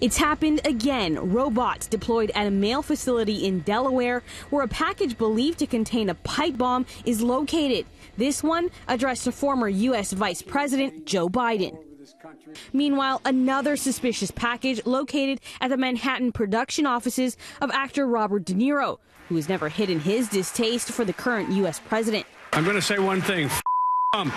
It's happened again. Robots deployed at a mail facility in Delaware where a package believed to contain a pipe bomb is located. This one addressed to former U.S. Vice President Joe Biden. Meanwhile, another suspicious package located at the Manhattan production offices of actor Robert De Niro, who has never hidden his distaste for the current U.S. president. I'm going to say one thing Trump.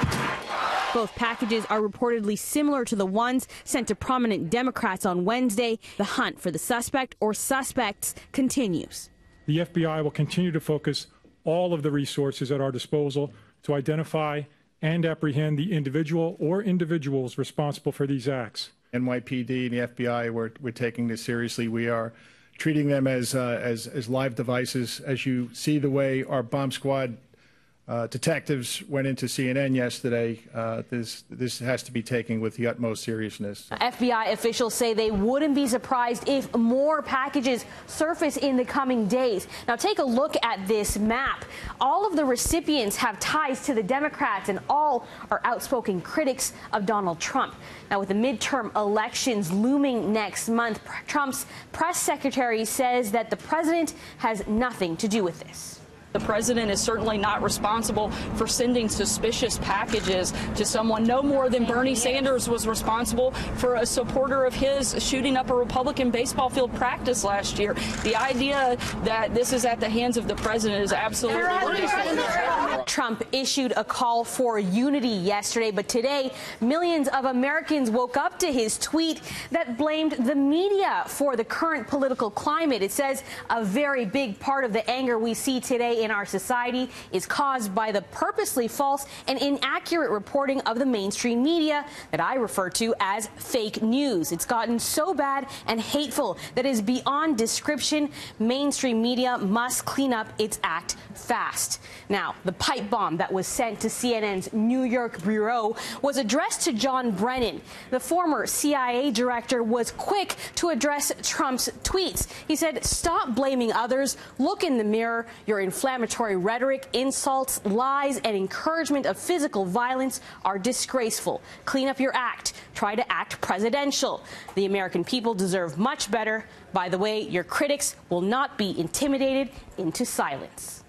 Both packages are reportedly similar to the ones sent to prominent Democrats on Wednesday. The hunt for the suspect or suspects continues. The FBI will continue to focus all of the resources at our disposal to identify and apprehend the individual or individuals responsible for these acts. NYPD and the FBI, we're, we're taking this seriously. We are treating them as, uh, as, as live devices. As you see the way our bomb squad uh, detectives went into CNN yesterday. Uh, this, this has to be taken with the utmost seriousness. FBI officials say they wouldn't be surprised if more packages surface in the coming days. Now, take a look at this map. All of the recipients have ties to the Democrats, and all are outspoken critics of Donald Trump. Now, with the midterm elections looming next month, Trump's press secretary says that the president has nothing to do with this. The president is certainly not responsible for sending suspicious packages to someone no more than Bernie Sanders was responsible for a supporter of his shooting up a Republican baseball field practice last year. The idea that this is at the hands of the president is absolutely ridiculous. Trump issued a call for unity yesterday, but today millions of Americans woke up to his tweet that blamed the media for the current political climate. It says a very big part of the anger we see today in our society is caused by the purposely false and inaccurate reporting of the mainstream media that I refer to as fake news. It's gotten so bad and hateful that is beyond description. Mainstream media must clean up its act fast. Now, the pipe bomb that was sent to CNN's New York bureau was addressed to John Brennan. The former CIA director was quick to address Trump's tweets. He said, Stop blaming others. Look in the mirror. Your inflammatory rhetoric, insults, lies, and encouragement of physical violence are disgraceful. Clean up your act. Try to act presidential. The American people deserve much better. By the way, your critics will not be intimidated into silence.